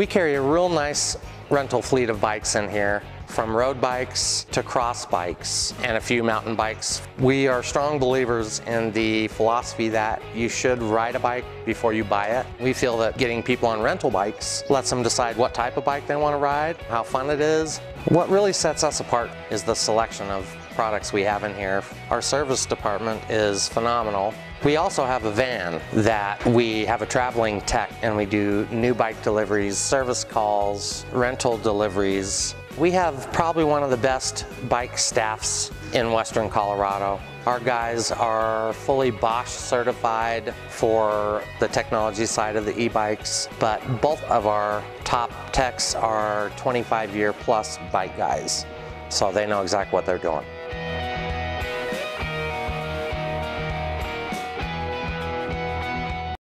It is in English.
We carry a real nice rental fleet of bikes in here from road bikes to cross bikes and a few mountain bikes. We are strong believers in the philosophy that you should ride a bike before you buy it. We feel that getting people on rental bikes lets them decide what type of bike they want to ride, how fun it is. What really sets us apart is the selection of products we have in here. Our service department is phenomenal. We also have a van that we have a traveling tech and we do new bike deliveries, service calls, rental deliveries. We have probably one of the best bike staffs in Western Colorado. Our guys are fully Bosch certified for the technology side of the e-bikes, but both of our top techs are 25 year plus bike guys. So they know exactly what they're doing.